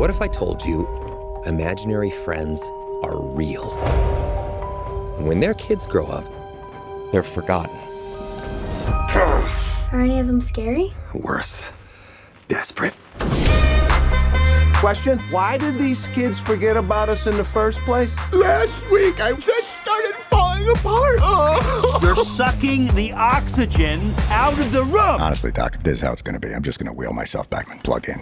What if I told you imaginary friends are real? And when their kids grow up, they're forgotten. Are any of them scary? Worse, desperate. Question Why did these kids forget about us in the first place? Last week, I just started falling apart. You're sucking the oxygen out of the room. Honestly, Doc, if this is how it's going to be, I'm just going to wheel myself back and plug in.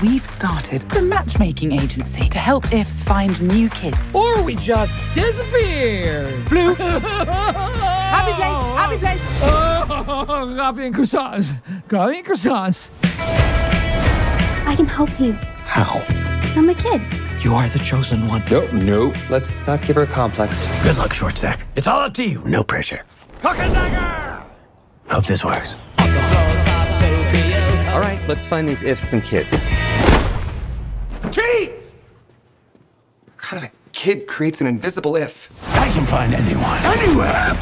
We've started a matchmaking agency to help IFs find new kids. Or we just disappear. Blue. happy place, happy place. Oh, coffee and croissants. Coffee and croissants. I can help you. How? Cause I'm a kid. You are the chosen one. No, no. Let's not give her a complex. Good luck, short stack. It's all up to you. No pressure. Hook and dagger. Hope this works. All right, let's find these ifs and kids. Chief! What kind of a kid creates an invisible if? I can find anyone, anywhere.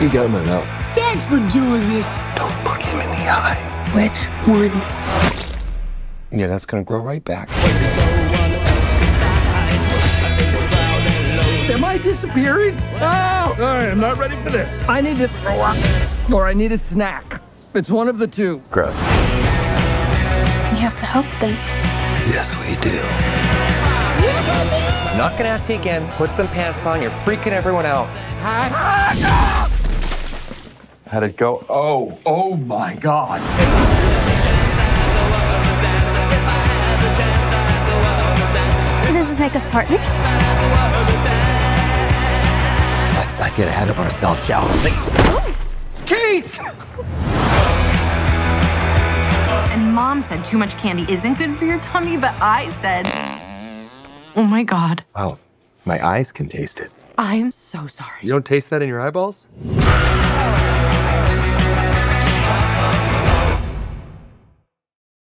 You got him enough. Thanks for doing this. Don't look him in the eye. Which one? Yeah, that's gonna grow right back. Disappearing? Oh, all right, I'm not ready for this. I need to throw up, or I need a snack. It's one of the two. Gross. You have to help them. Yes, we do. Not gonna ask you again. Put some pants on. You're freaking everyone out. How'd it go? Oh, oh my God. Does this make us partners? Not get ahead of ourselves, shall we? Keith! And mom said too much candy isn't good for your tummy, but I said, oh my God, Wow, my eyes can taste it. I'm so sorry. You don't taste that in your eyeballs?